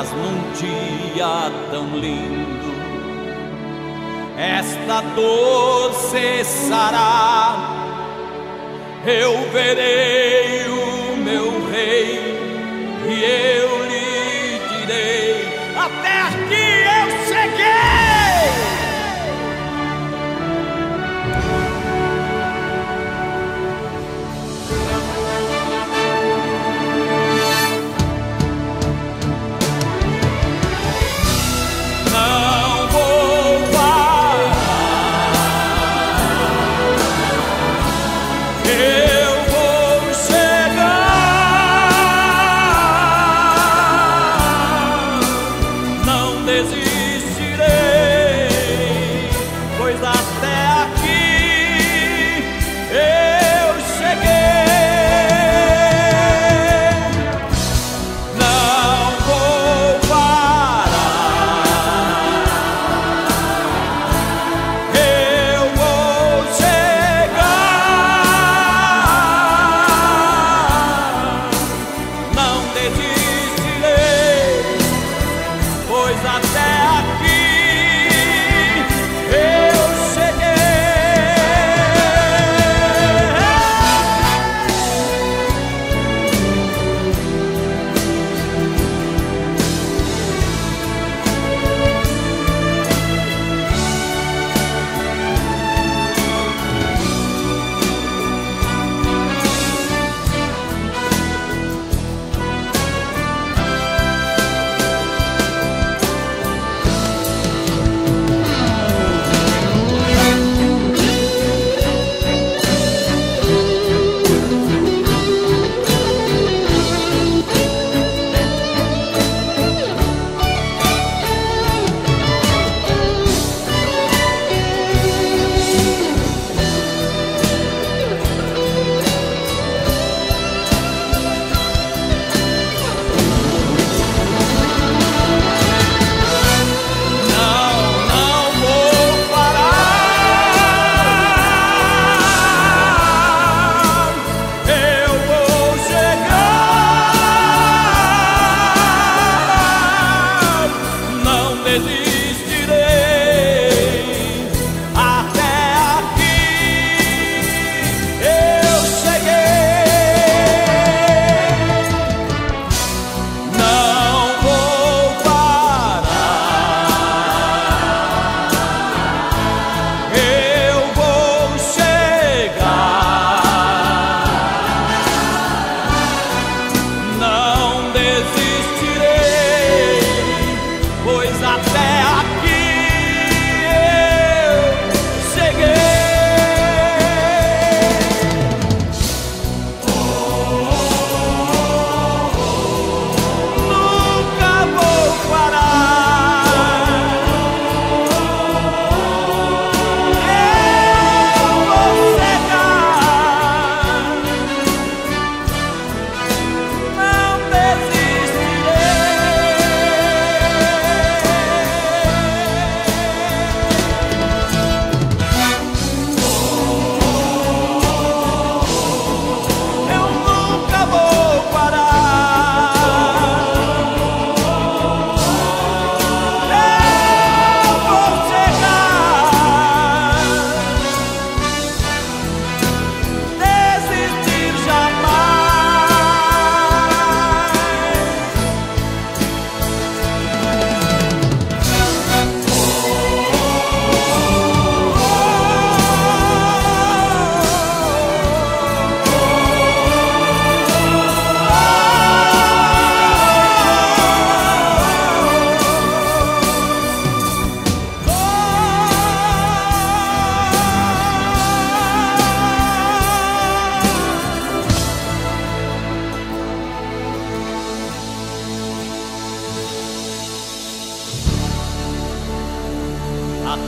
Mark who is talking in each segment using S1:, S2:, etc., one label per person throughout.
S1: mas num dia tão lindo esta dor cessará. Eu verei o meu rei e eu lhe direi até aqui.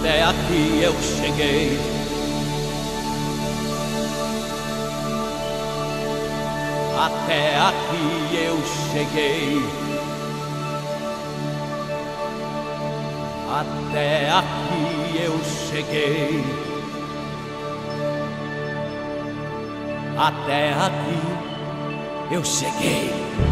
S1: até aqui eu
S2: cheguei. Até aqui eu cheguei. Até aqui eu cheguei. Até aqui eu cheguei.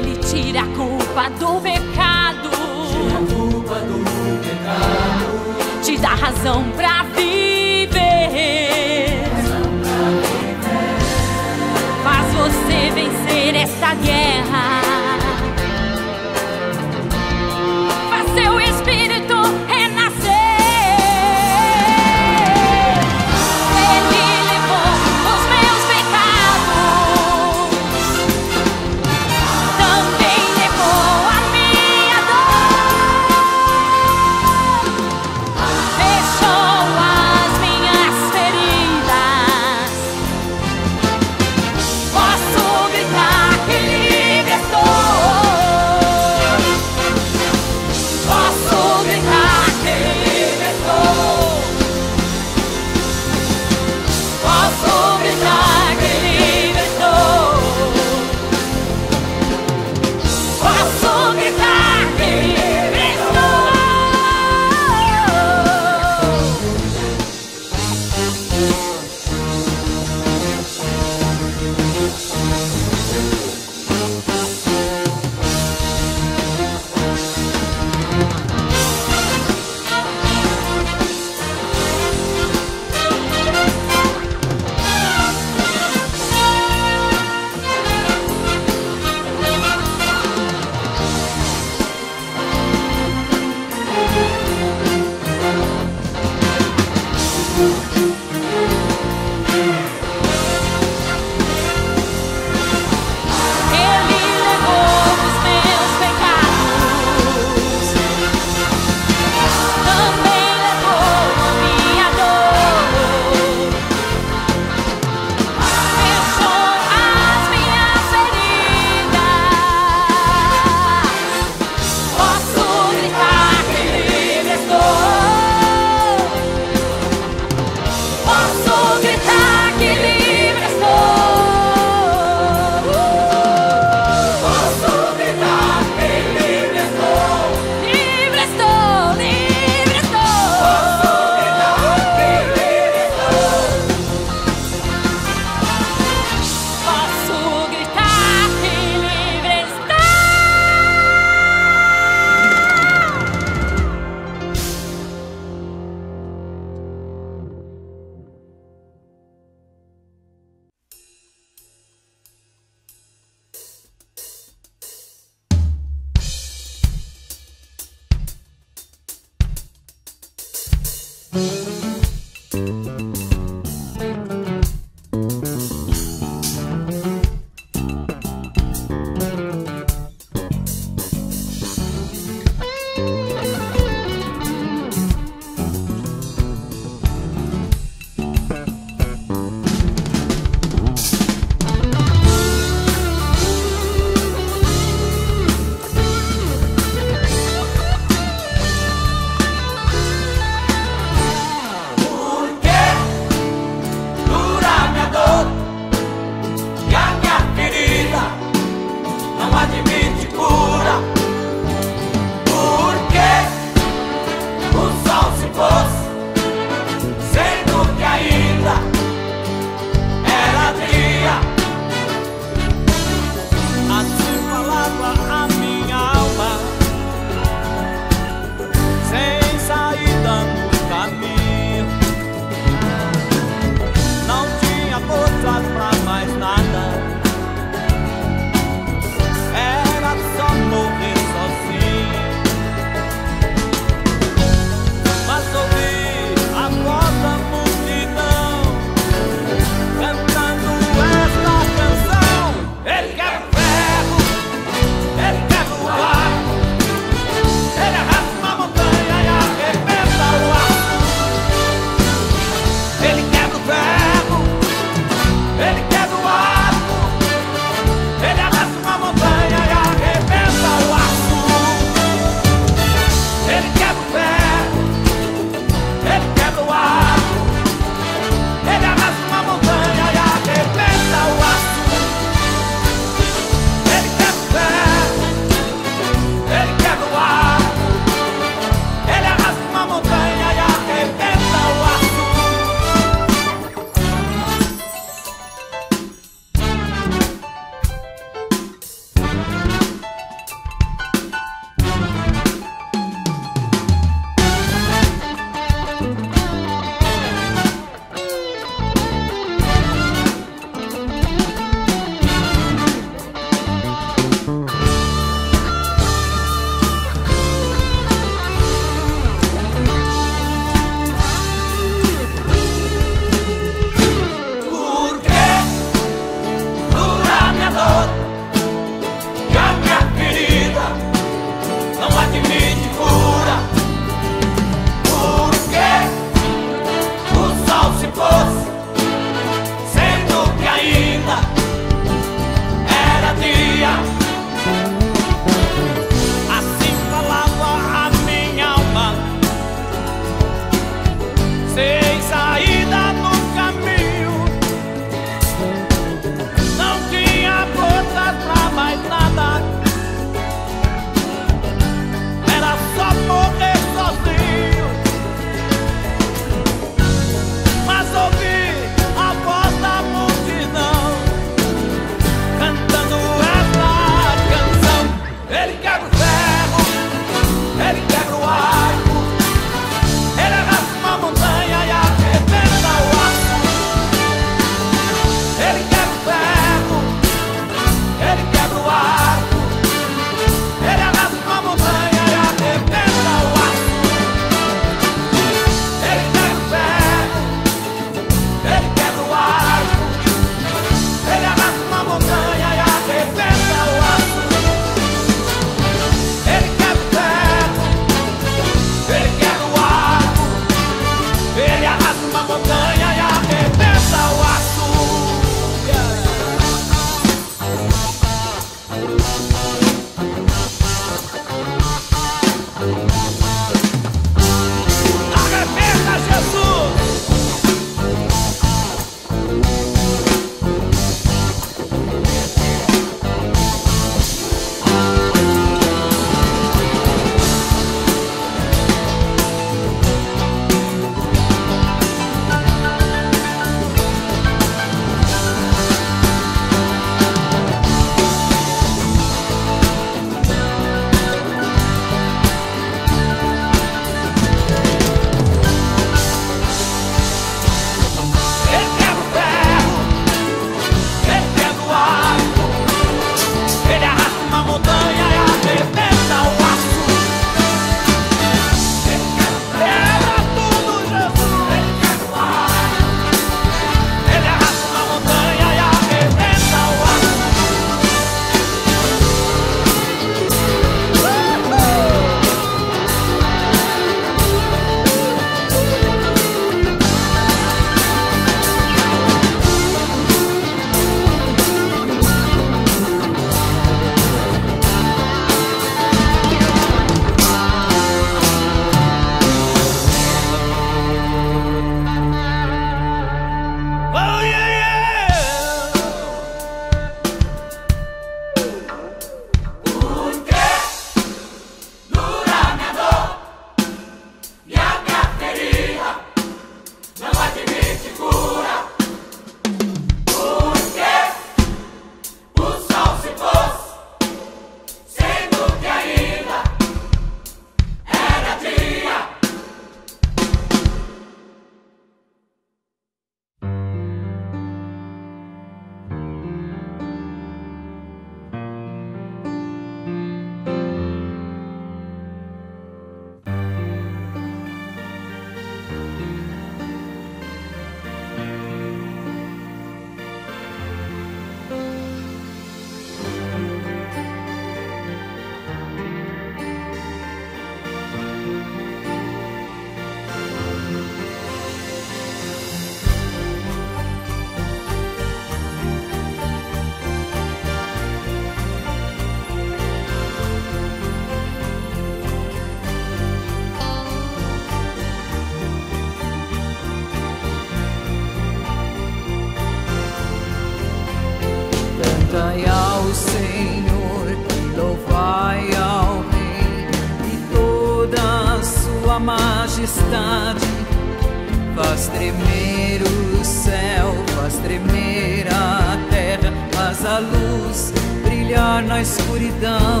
S3: faz
S4: tremer o céu, faz tremer a terra, faz a luz brilhar na escuridão.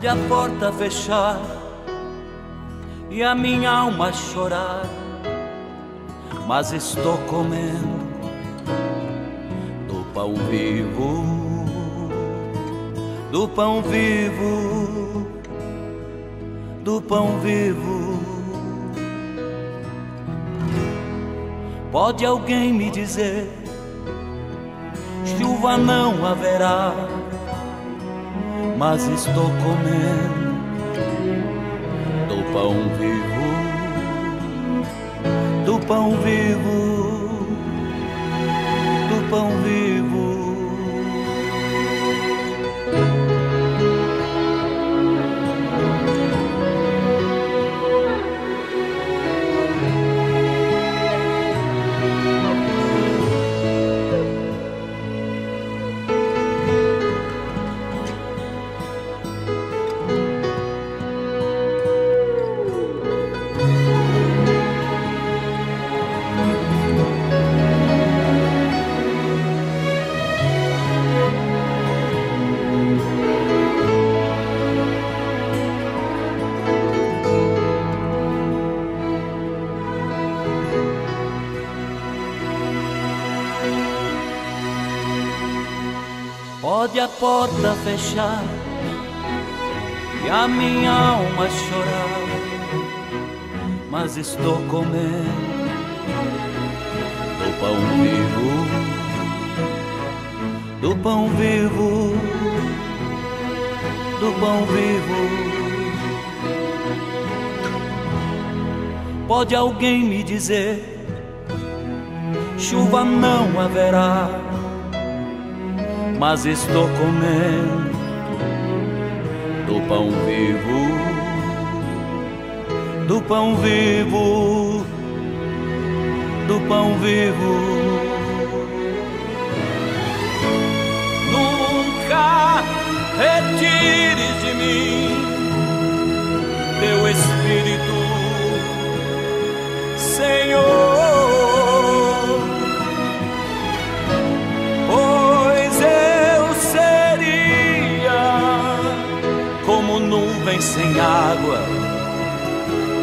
S1: Pode a porta fechar e a minha alma chorar, mas estou comendo do pão vivo, do pão vivo, do pão vivo. Pode alguém me dizer, chuva não haverá mas estou comendo do pão vivo, do pão vivo, do pão vivo. Pode a porta fechar e a minha alma chorar, mas estou comendo do pão vivo, do pão vivo, do pão vivo. Pode alguém me dizer, chuva não haverá mas estou comendo do pão vivo, do pão vivo, do pão vivo. Nunca retires de mim teu espírito, Senhor. sem água,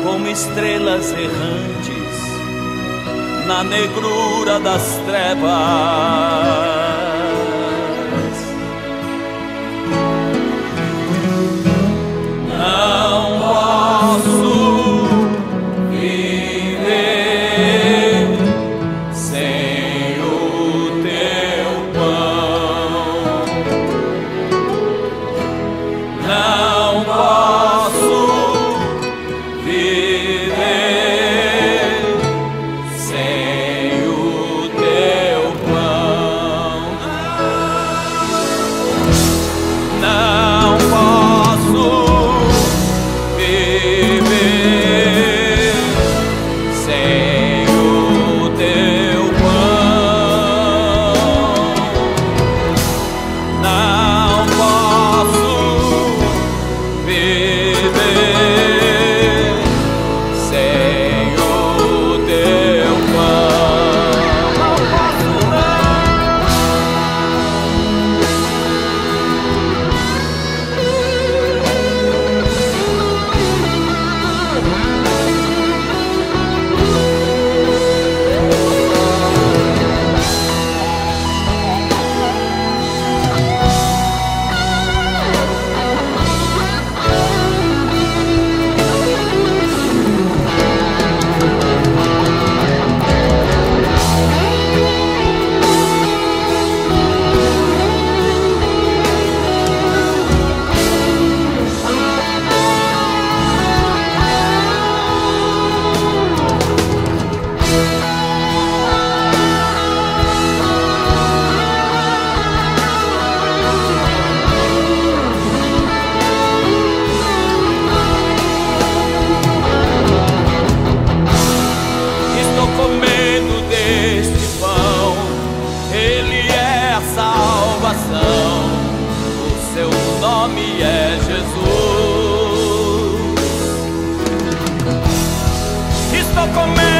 S1: como estrelas errantes na negrura das trevas.
S5: começa.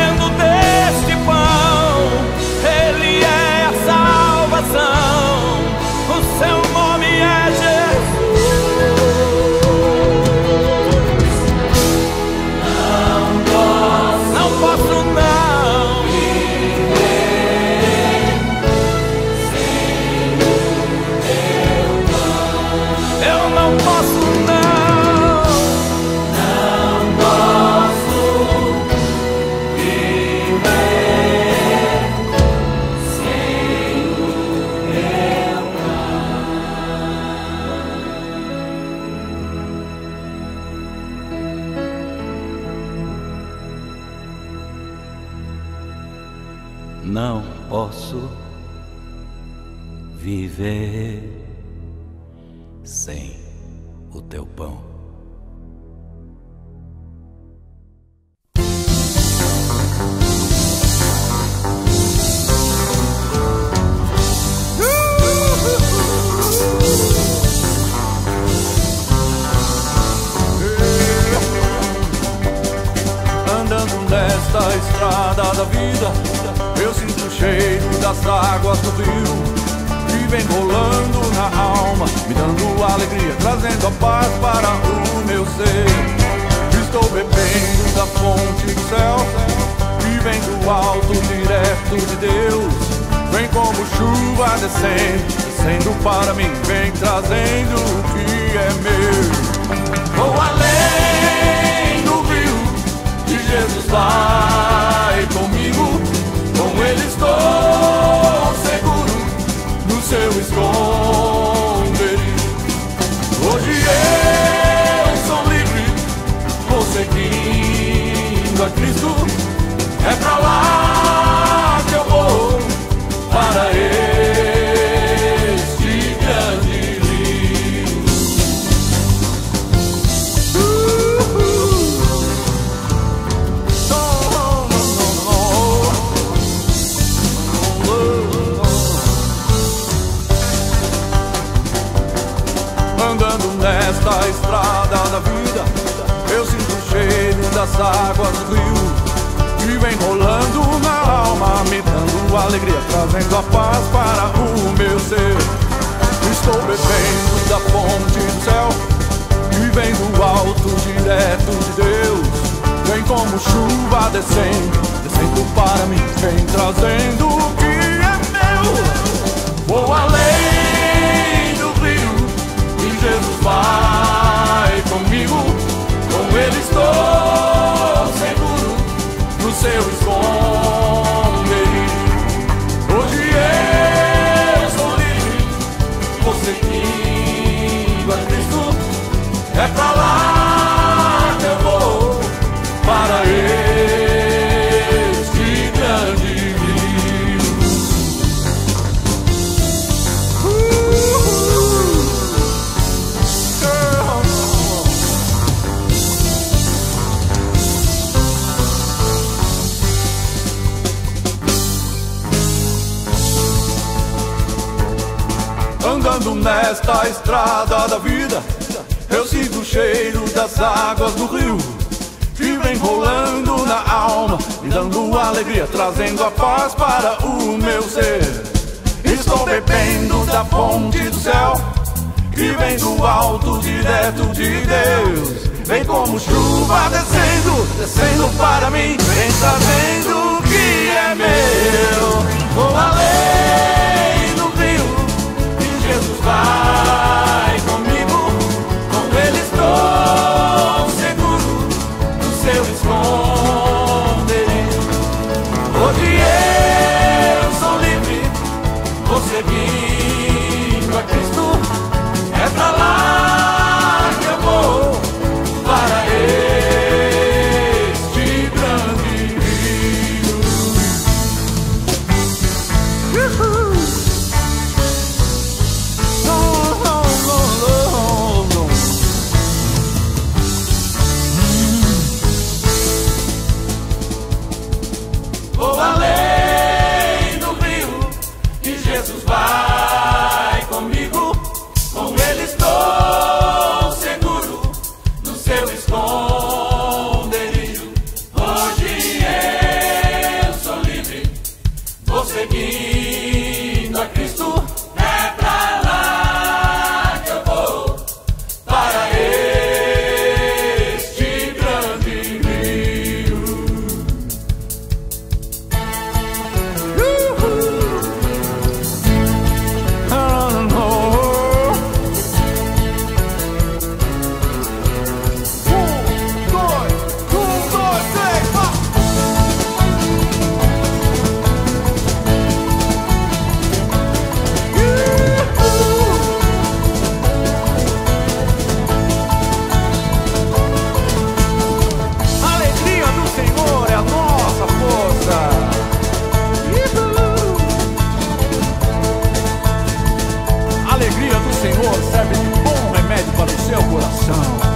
S5: bebendo da fonte do céu, que vem do alto direto de Deus. Vem como chuva descendo, descendo para mim, vem sabendo que é meu. Vou além do rio que Jesus vai. Senhor serve de bom remédio para
S1: o seu coração.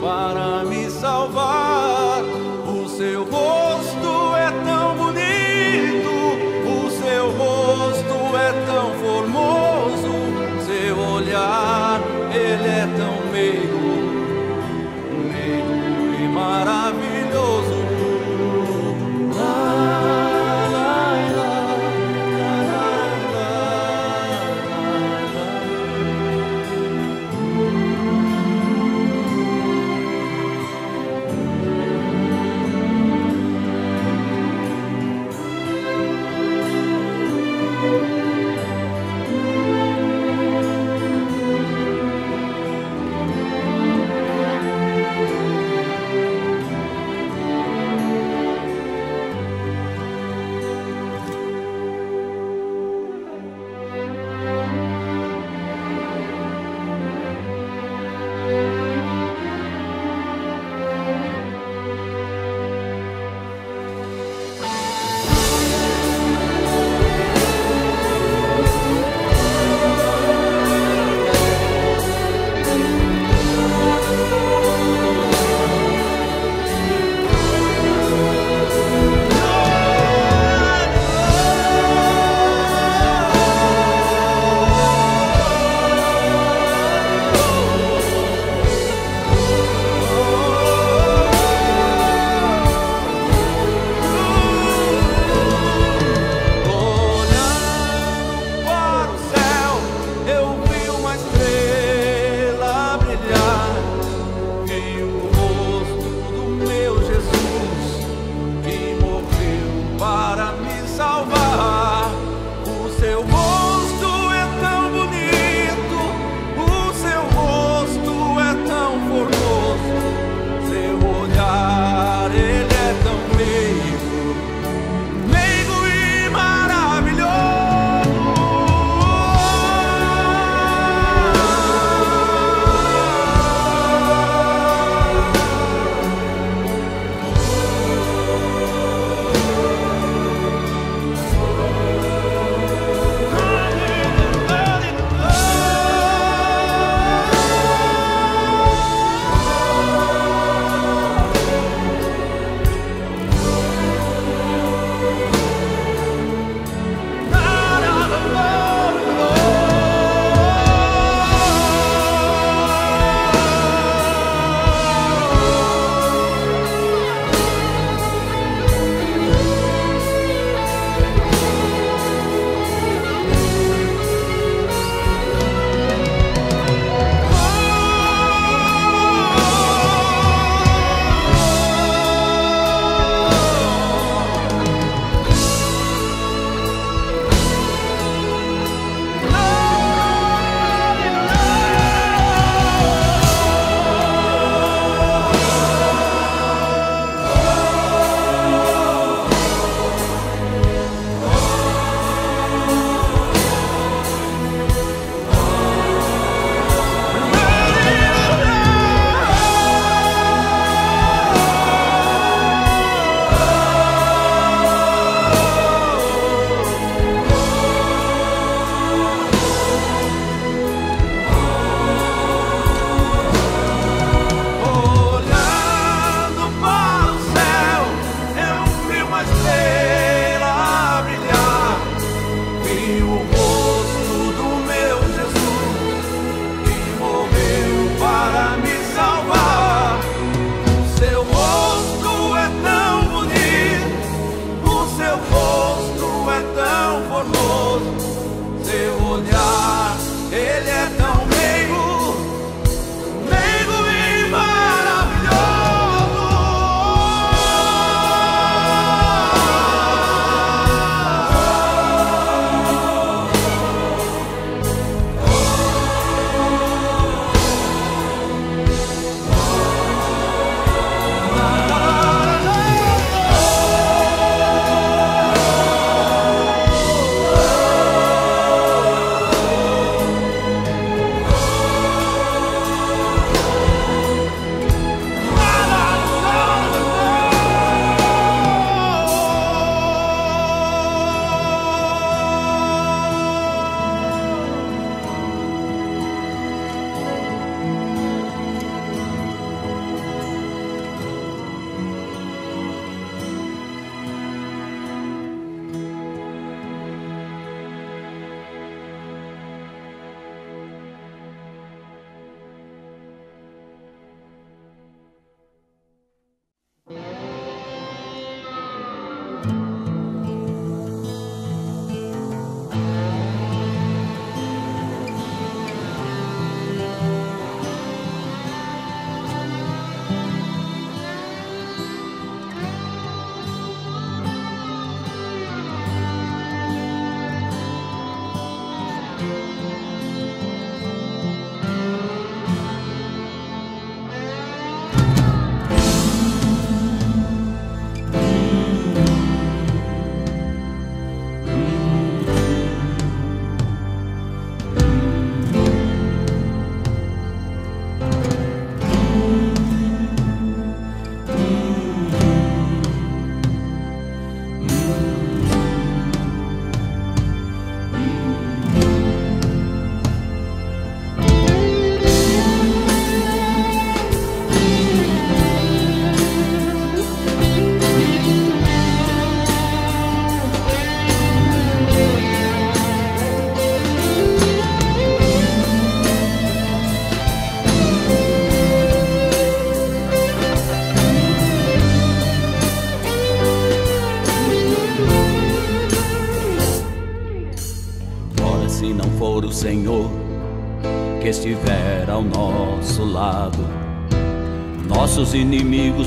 S1: para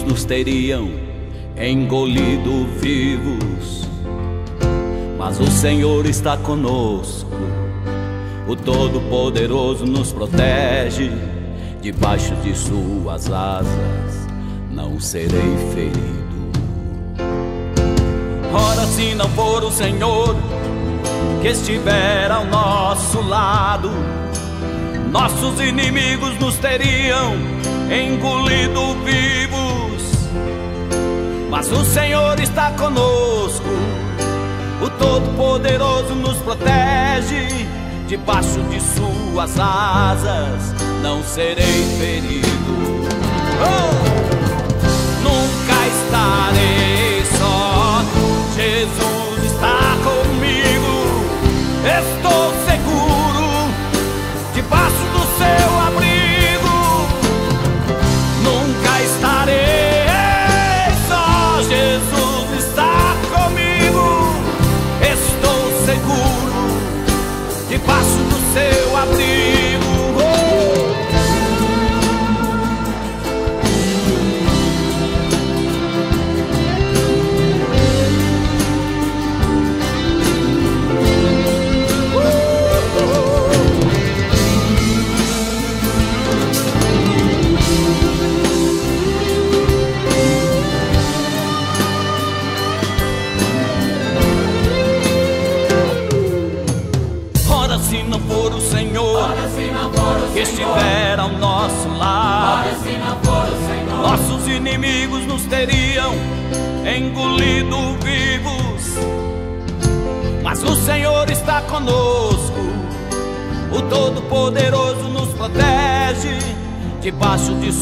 S1: nos teriam engolido vivos. Mas o Senhor está conosco, o Todo-Poderoso nos protege, debaixo de Suas asas não serei ferido. Ora, se não for o Senhor que estiver ao nosso lado, nossos inimigos nos teriam engolido vivos. Mas o Senhor está conosco, o Todo-Poderoso nos protege. Debaixo de suas asas não serei ferido. Oh! Nunca estarei só, Jesus.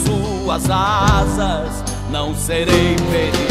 S1: suas asas não serei feliz.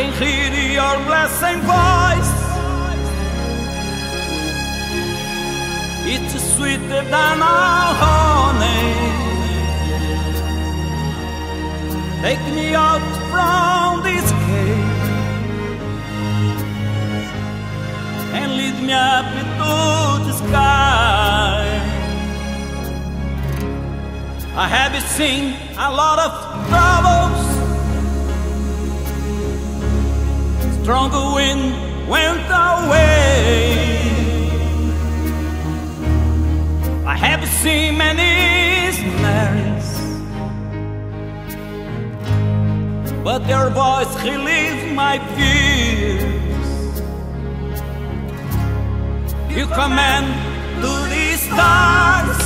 S1: Can hear your blessing voice. It's sweeter than our honey. Take me out from this cave and lead me up into the sky. I have seen a lot of troubles. Stronger wind went away. I have seen many snares, but your voice relieves my fears. You command to the stars,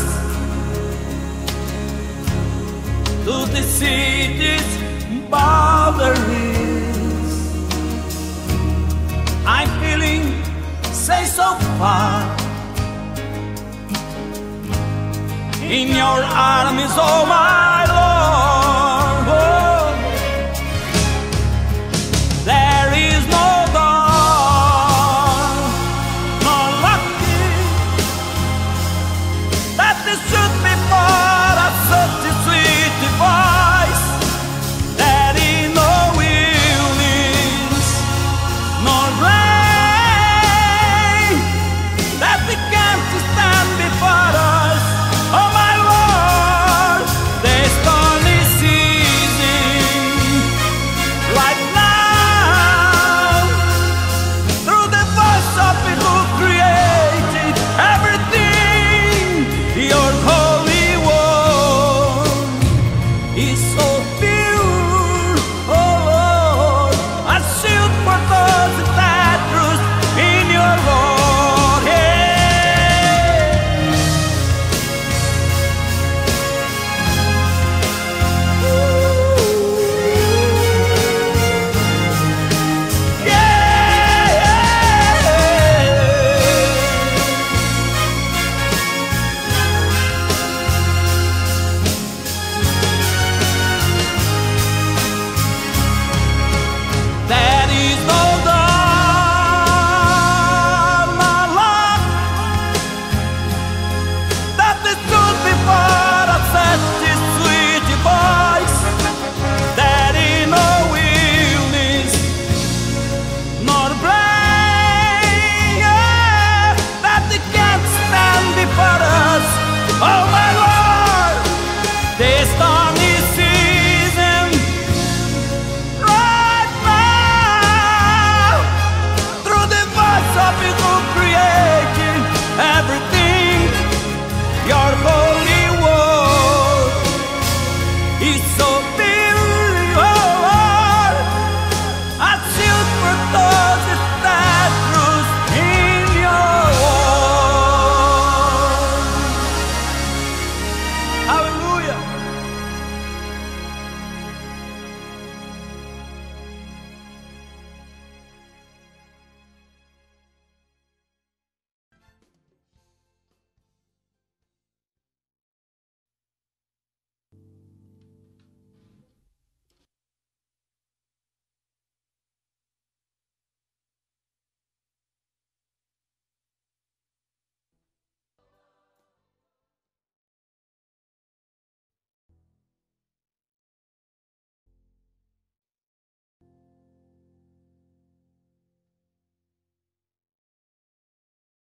S1: to the city's boundaries. I'm feeling say so far. In your arms, oh my Lord.